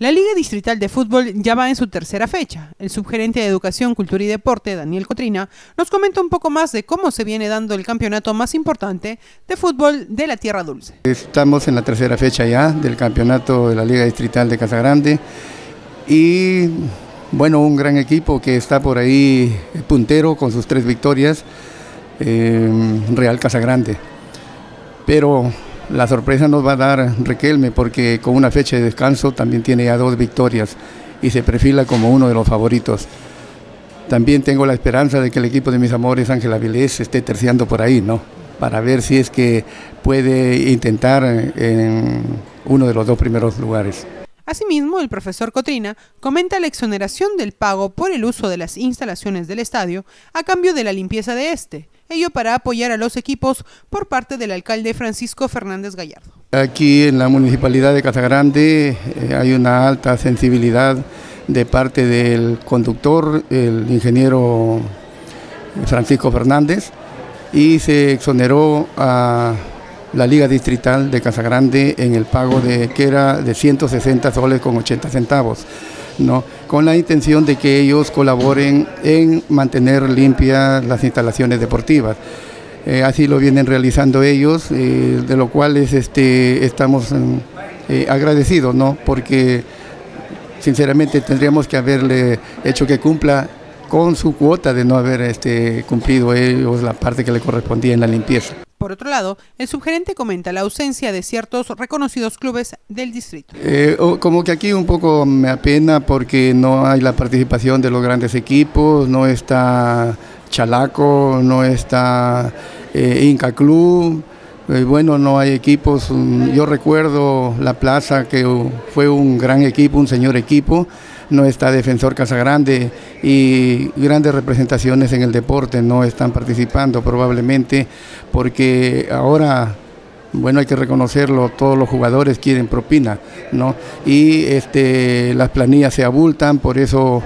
La Liga Distrital de Fútbol ya va en su tercera fecha. El subgerente de Educación, Cultura y Deporte, Daniel Cotrina, nos comenta un poco más de cómo se viene dando el campeonato más importante de fútbol de la Tierra Dulce. Estamos en la tercera fecha ya del campeonato de la Liga Distrital de Casagrande y bueno, un gran equipo que está por ahí puntero con sus tres victorias, eh, Real Casagrande. Pero la sorpresa nos va a dar Riquelme porque con una fecha de descanso también tiene ya dos victorias y se perfila como uno de los favoritos. También tengo la esperanza de que el equipo de mis amores, Ángel Avilés, esté terciando por ahí, ¿no? Para ver si es que puede intentar en uno de los dos primeros lugares. Asimismo, el profesor Cotrina comenta la exoneración del pago por el uso de las instalaciones del estadio a cambio de la limpieza de este, ello para apoyar a los equipos por parte del alcalde Francisco Fernández Gallardo. Aquí en la municipalidad de Casagrande eh, hay una alta sensibilidad de parte del conductor, el ingeniero Francisco Fernández, y se exoneró a la Liga Distrital de Casagrande en el pago de que era de 160 soles con 80 centavos, ¿no? Con la intención de que ellos colaboren en mantener limpias las instalaciones deportivas. Eh, así lo vienen realizando ellos, eh, de lo cual este, estamos eh, agradecidos, ¿no? porque sinceramente tendríamos que haberle hecho que cumpla con su cuota de no haber este, cumplido ellos la parte que le correspondía en la limpieza. Por otro lado, el subgerente comenta la ausencia de ciertos reconocidos clubes del distrito. Eh, como que aquí un poco me apena porque no hay la participación de los grandes equipos, no está Chalaco, no está eh, Inca Club, eh, bueno, no hay equipos. Yo recuerdo la plaza que fue un gran equipo, un señor equipo no está Defensor Casagrande y grandes representaciones en el deporte no están participando probablemente porque ahora bueno, hay que reconocerlo, todos los jugadores quieren propina, ¿no? Y este, las planillas se abultan, por eso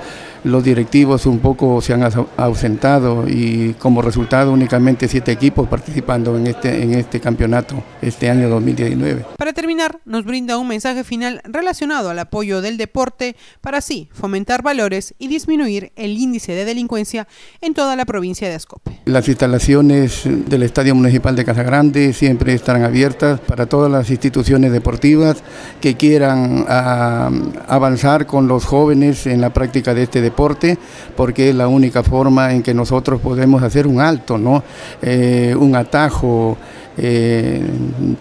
los directivos un poco se han ausentado y como resultado únicamente siete equipos participando en este, en este campeonato este año 2019. Para terminar, nos brinda un mensaje final relacionado al apoyo del deporte para así fomentar valores y disminuir el índice de delincuencia en toda la provincia de Ascope. Las instalaciones del Estadio Municipal de Casagrande siempre estarán abiertas para todas las instituciones deportivas que quieran ah, avanzar con los jóvenes en la práctica de este deporte porque es la única forma en que nosotros podemos hacer un alto, ¿no? Eh, un atajo, eh,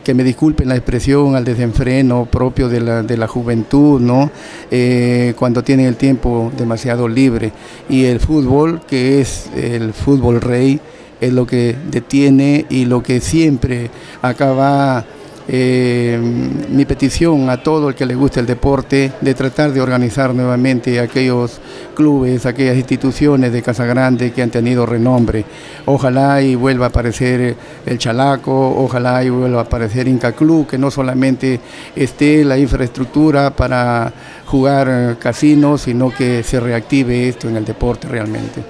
que me disculpen la expresión, al desenfreno propio de la, de la juventud, ¿no? Eh, cuando tienen el tiempo demasiado libre. Y el fútbol, que es el fútbol rey, es lo que detiene y lo que siempre acaba eh, mi petición a todo el que le guste el deporte de tratar de organizar nuevamente aquellos clubes, aquellas instituciones de Casa Grande que han tenido renombre. Ojalá y vuelva a aparecer el Chalaco, ojalá y vuelva a aparecer Inca Club, que no solamente esté la infraestructura para jugar casinos, sino que se reactive esto en el deporte realmente.